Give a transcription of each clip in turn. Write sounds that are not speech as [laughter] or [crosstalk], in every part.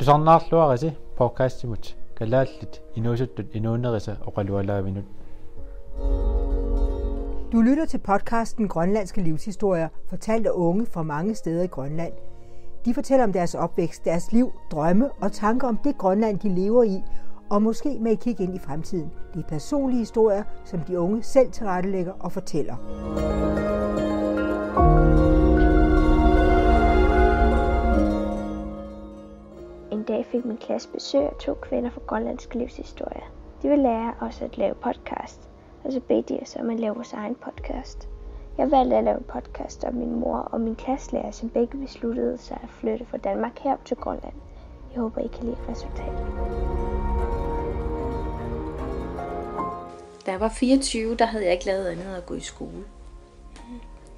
писарнаарлуариси подкастимут калааллит инуусуттут инуунериса оқалуалаавинут Du lytter til podcasten Grønlandske livshistorier, fortalt af unge fra mange steder i Grønland. De fortæller om deres opvækst, deres liv, drømme og tanker om det Grønland, de lever i, og måske med et kig ind i fremtiden. Det er personlige historier, som de unge selv tilrettelægger og fortæller. En dag fik min klasse besøg af to kvinder fra grønlandsk livshistorie. De ville lære os at lave podcast, og så bedte de os om at lave vores egen podcast. Jeg valgte at lave en podcast om min mor og min klasselærer, som begge besluttede sig at flytte fra Danmark herop til Grønland. Jeg håber, I kan lide resultatet. Da jeg var 24, der havde jeg ikke lavet andet end at gå i skole.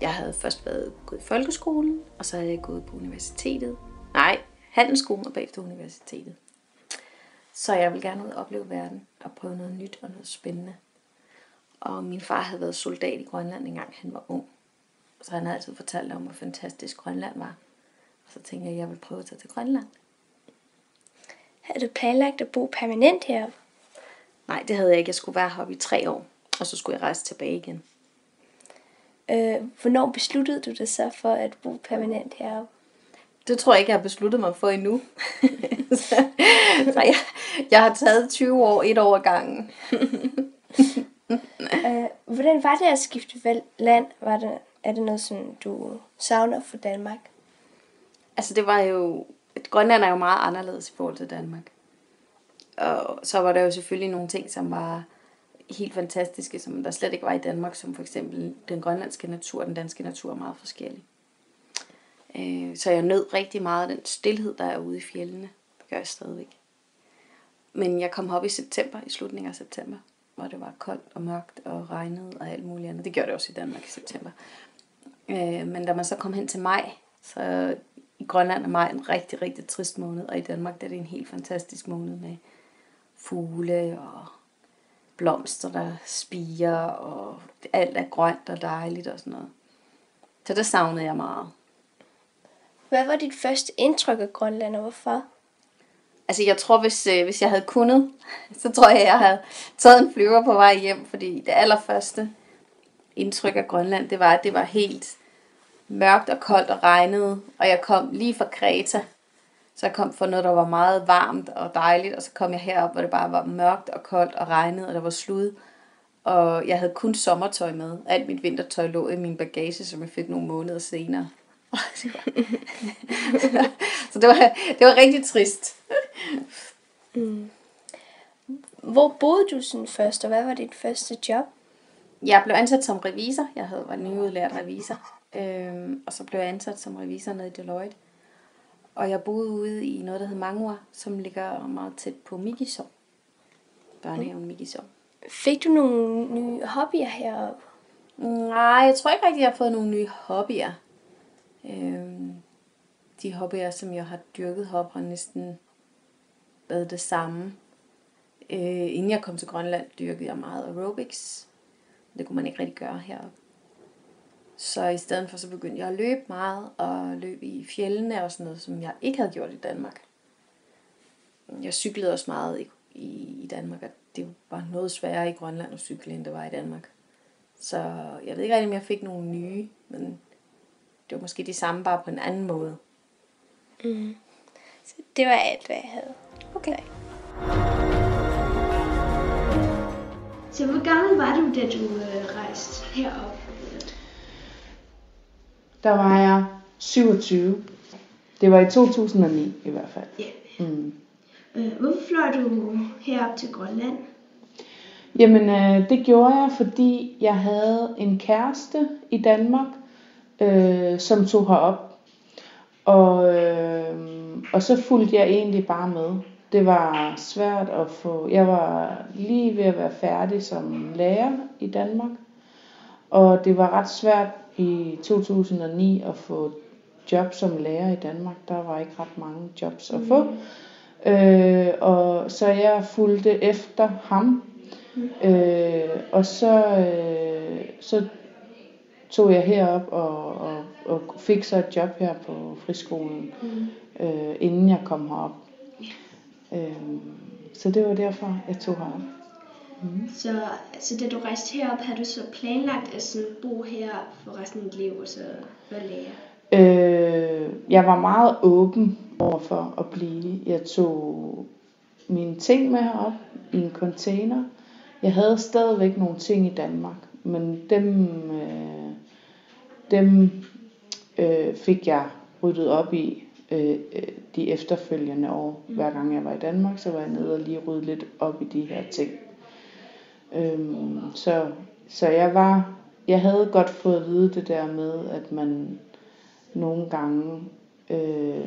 Jeg havde først været gået i folkeskolen, og så havde jeg gået på universitetet. Handelsskolen og bagefter universitetet. Så jeg vil gerne ud og opleve verden og prøve noget nyt og noget spændende. Og min far havde været soldat i Grønland engang han var ung. Så han havde altid fortalt om, hvor fantastisk Grønland var. Og så tænkte jeg, at jeg ville prøve at tage til Grønland. Har du planlagt at bo permanent heroppe? Nej, det havde jeg ikke. Jeg skulle være heroppe i tre år, og så skulle jeg rejse tilbage igen. Øh, hvornår besluttede du dig så for at bo permanent heroppe? Det tror jeg ikke, jeg har besluttet mig for endnu. [laughs] så, så jeg, jeg har taget 20 år, et år ad gangen. [laughs] øh, hvordan var det at skifte land? Var det, er det noget, som du savner for Danmark? Altså det var jo, Grønland er jo meget anderledes i forhold til Danmark. Og så var der jo selvfølgelig nogle ting, som var helt fantastiske, som der slet ikke var i Danmark, som for eksempel den grønlandske natur og den danske natur er meget forskellige. Øh, så jeg nød rigtig meget den stillhed, der er ude i fjellene. Det gør jeg stadigvæk. Men jeg kom op i september, i slutningen af september, hvor det var koldt og mørkt og regnede og alt muligt andet. Det gjorde det også i Danmark i september. Øh, men da man så kom hen til maj, så i Grønland er maj en rigtig, rigtig trist måned, og i Danmark der er det en helt fantastisk måned med fugle og blomster, der spiger, og alt er grønt og dejligt og sådan noget. Så det savnede jeg meget. Hvad var dit første indtryk af Grønland, og hvorfor? Altså jeg tror, hvis, øh, hvis jeg havde kunnet, [laughs] så tror jeg, jeg havde taget en flyver på vej hjem, fordi det allerførste indtryk af Grønland, det var, at det var helt mørkt og koldt og regnede, og jeg kom lige fra Kreta, så jeg kom for noget, der var meget varmt og dejligt, og så kom jeg herop, hvor det bare var mørkt og koldt og regnede, og der var slud. Og jeg havde kun sommertøj med. Alt mit vintertøj lå i min bagage, som jeg fik nogle måneder senere. [laughs] så det var, det var rigtig trist. Mm. Hvor boede du sådan først, og hvad var dit første job? Jeg blev ansat som revisor. Jeg havde været nyudlært revisor. Øhm, og så blev jeg ansat som revisor nede i Deloitte. Og jeg boede ude i noget, der hedder Mangua, som ligger meget tæt på Migisov. Børnehaven Migisov. Fik du nogle nye hobbyer heroppe? Nej, jeg tror ikke rigtig, jeg har fået nogle nye hobbyer. Øhm, de hobbyer, som jeg har dyrket heroppe, har næsten været det samme. Øh, inden jeg kom til Grønland, dyrkede jeg meget aerobics. Det kunne man ikke rigtig gøre heroppe. Så i stedet for, så begyndte jeg at løbe meget, og løbe i fjellene og sådan noget, som jeg ikke havde gjort i Danmark. Jeg cyklede også meget i, i, i Danmark, og det var noget sværere i Grønland at cykle, end det var i Danmark. Så jeg ved ikke rigtig, om jeg fik nogle nye, men det var måske de samme, bare på en anden måde. Mm. Så det var alt, hvad jeg havde. Okay. Så hvor gammel var du, da du øh, rejste herop? Der var jeg 27. Det var i 2009 i hvert fald. Ja. Mm. Øh, hvorfor fløj du herop til Grønland? Jamen, øh, det gjorde jeg, fordi jeg havde en kæreste i Danmark, øh, som tog herop. Og, øh, og så fulgte jeg egentlig bare med. Det var svært at få... Jeg var lige ved at være færdig som lærer i Danmark. Og det var ret svært i 2009 at få job som lærer i Danmark. Der var ikke ret mange jobs at få. Øh, og så jeg fulgte efter ham. Øh, og så, øh, så tog jeg herop og, og, og fik så et job her på friskolen, øh, inden jeg kom herop. Øhm, så det var derfor, jeg tog herop. Mm. Så altså, da du rejste herop, har du så planlagt at sådan bo her for resten af dit liv, og så være lærer? Øh, jeg var meget åben over for at blive. Jeg tog mine ting med herop i en container. Jeg havde stadigvæk nogle ting i Danmark, men dem, øh, dem øh, fik jeg ryddet op i øh, de efterfølgende år. Mm. Hver gang jeg var i Danmark, så var jeg nede og lige rydde lidt op i de her ting. Øhm, så, så jeg var, jeg havde godt fået at vide det der med, at man nogle gange, øh,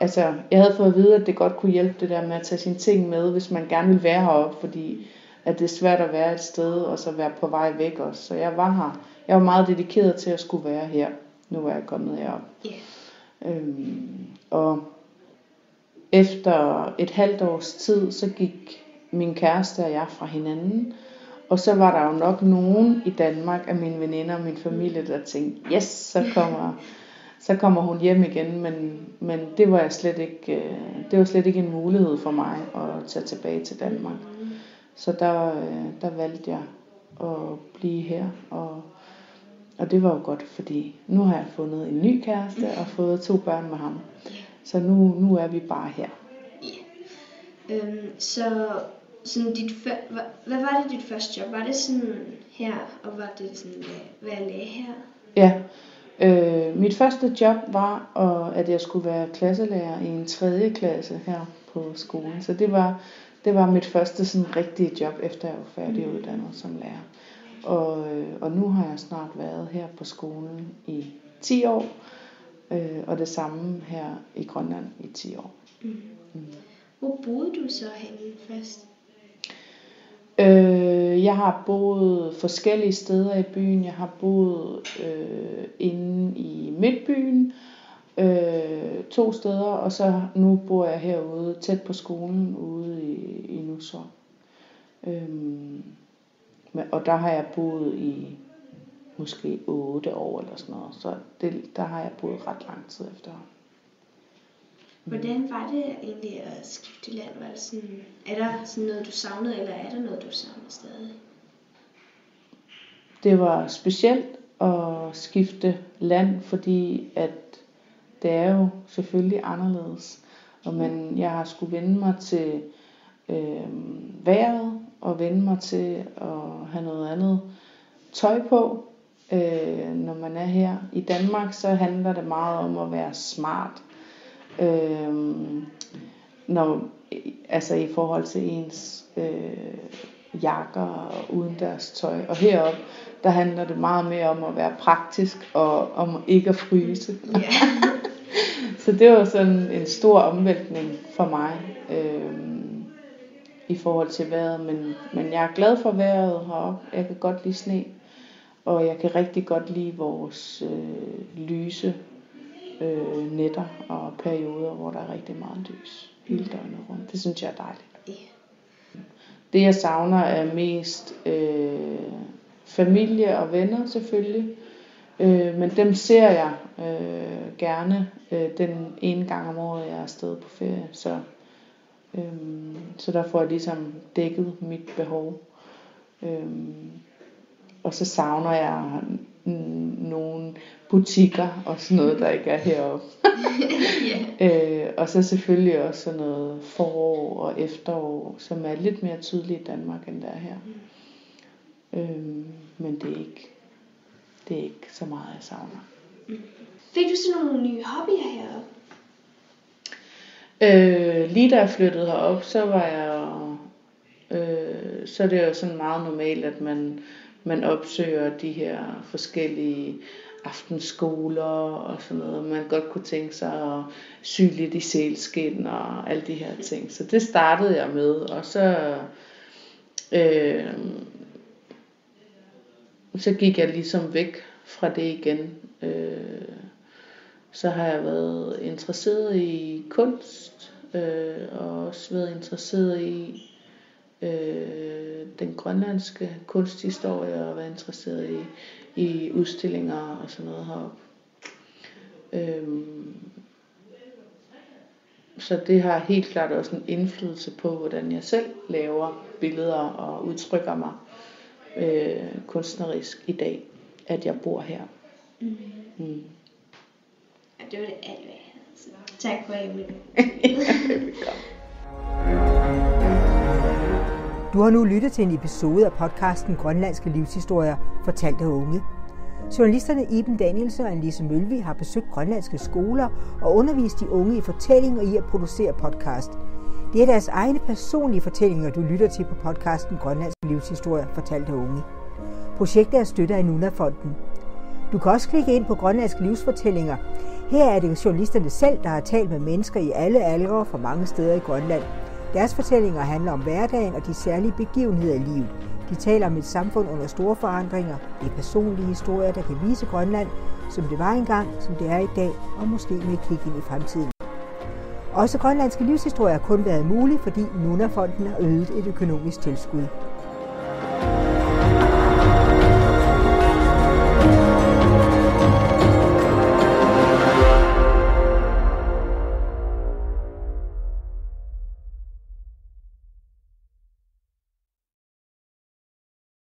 altså jeg havde fået at vide, at det godt kunne hjælpe det der med at tage sine ting med, hvis man gerne vil være heroppe, fordi at det er svært at være et sted, og så være på vej væk også. Så jeg var her. Jeg var meget dedikeret til at skulle være her. Nu var jeg kommet herop. Yeah. Øhm, og efter et halvt års tid, så gik min kæreste og jeg fra hinanden. Og så var der jo nok nogen i Danmark af mine veninder og min familie, der tænkte, yes, så kommer, så kommer hun hjem igen. Men, men det var jeg slet ikke, øh, det var slet ikke en mulighed for mig at tage tilbage til Danmark. Så der, øh, der valgte jeg at blive her. Og, og det var jo godt, fordi nu har jeg fundet en ny kæreste og fået to børn med ham. Så nu, nu er vi bare her. Ja. Øhm, så sådan dit, hvad, hvad var det dit første job? Var det sådan her, og var det sådan at være læge her? Ja, øh, mit første job var, at jeg skulle være klasselærer i en tredje klasse her på skolen. Så det var, det var mit første sådan rigtige job, efter jeg var færdiguddannet som lærer. Og, øh, og nu har jeg snart været her på skolen i 10 år, øh, og det samme her i Grønland i 10 år. Mm. Mm. Hvor boede du så henne først? Øh, jeg har boet forskellige steder i byen. Jeg har boet øh, inde i Midtbyen, øh, to steder, og så nu bor jeg herude tæt på skolen ude i, i Nusser. Øh, og der har jeg boet i måske 8 år eller sådan noget, så det, der har jeg boet ret lang tid efterhånden. Hvordan var det egentlig at skifte land? Var det sådan, er der sådan noget, du savnede, eller er der noget, du savner stadig? Det var specielt at skifte land, fordi at det er jo selvfølgelig anderledes. Og man, jeg har skulle vende mig til øh, vejret, og vende mig til at have noget andet tøj på, øh, når man er her. I Danmark så handler det meget om at være smart Øh, når, altså i forhold til ens øh, jakker og udendørs tøj. Og heroppe, der handler det meget mere om at være praktisk og om ikke at fryse. Yeah. [laughs] så det var sådan en stor omvæltning for mig øh, i forhold til vejret. Men, men jeg er glad for vejret heroppe. Jeg kan godt lide sne. Og jeg kan rigtig godt lide vores øh, lyse øh, nætter og perioder, hvor der er rigtig meget lys hele døgnet rundt. Det synes jeg er dejligt. Yeah. Det jeg savner er mest øh, familie og venner selvfølgelig. Øh, men dem ser jeg øh, gerne øh, den ene gang om året, jeg er afsted på ferie. Så, øh, så der får jeg ligesom dækket mit behov. Øh, og så savner jeg nogle butikker og sådan noget, der ikke er heroppe. [laughs] yeah. [laughs] øh, og så selvfølgelig også sådan noget forår og efterår, som er lidt mere tydeligt i Danmark, end der er her. Mm. Øh, men det er ikke det er ikke så meget, jeg savner. Fik du så nogle nye hobbyer heroppe? Øh, lige da jeg flyttede herop, så var jeg øh, så er det jo sådan meget normalt, at man man opsøger de her forskellige aftenskoler og sådan noget. Man godt kunne tænke sig at sy lidt i sælskin og alle de her ting. Så det startede jeg med, og så, øh, så gik jeg ligesom væk fra det igen. Øh, så har jeg været interesseret i kunst, øh, og også været interesseret i øh, den grønlandske kunsthistorie og været interesseret i, i udstillinger og sådan noget heroppe. Øhm, så det har helt klart også en indflydelse på, hvordan jeg selv laver billeder og udtrykker mig øh, kunstnerisk i dag, at jeg bor her. Mm. Mm. Det var det alt. Så tak for emnet. [laughs] Du har nu lyttet til en episode af podcasten Grønlandske livshistorier fortalt af unge. Journalisterne Iben Danielsen og Annelise Mølvi har besøgt grønlandske skoler og undervist de unge i fortælling og i at producere podcast. Det er deres egne personlige fortællinger, du lytter til på podcasten Grønlandske livshistorier fortalt af unge. Projektet er støttet af Nuna-fonden. Du kan også klikke ind på Grønlandske livsfortællinger. Her er det journalisterne selv, der har talt med mennesker i alle aldre fra mange steder i Grønland. Deres fortællinger handler om hverdagen og de særlige begivenheder i livet. De taler om et samfund under store forandringer. Det er personlige historier, der kan vise Grønland, som det var engang, som det er i dag, og måske med et kig ind i fremtiden. Også grønlandske livshistorier har kun været mulige, fordi Nuna-fonden har øget et økonomisk tilskud.